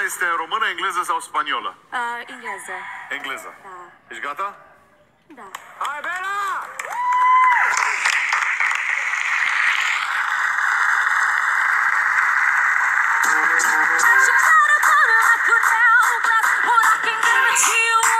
Asta este în română, engleză sau spaniolă? Uh, engleză. Engleză. Da. Ești gata? Da. Hai, Bela! She thought about it, I could help, that's what Și can guarantee you.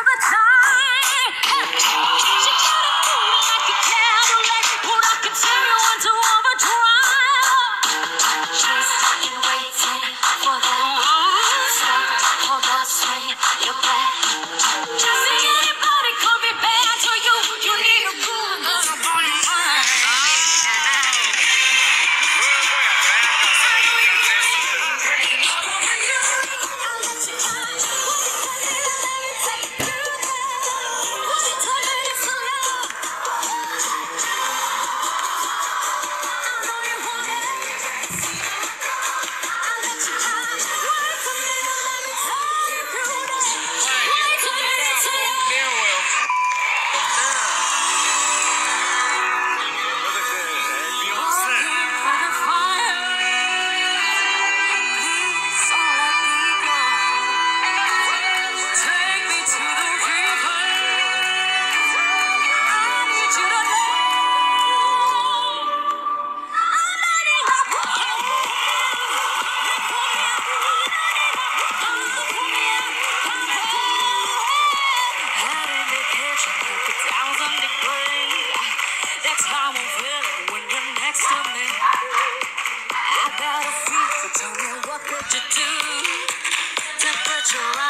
to do. To put your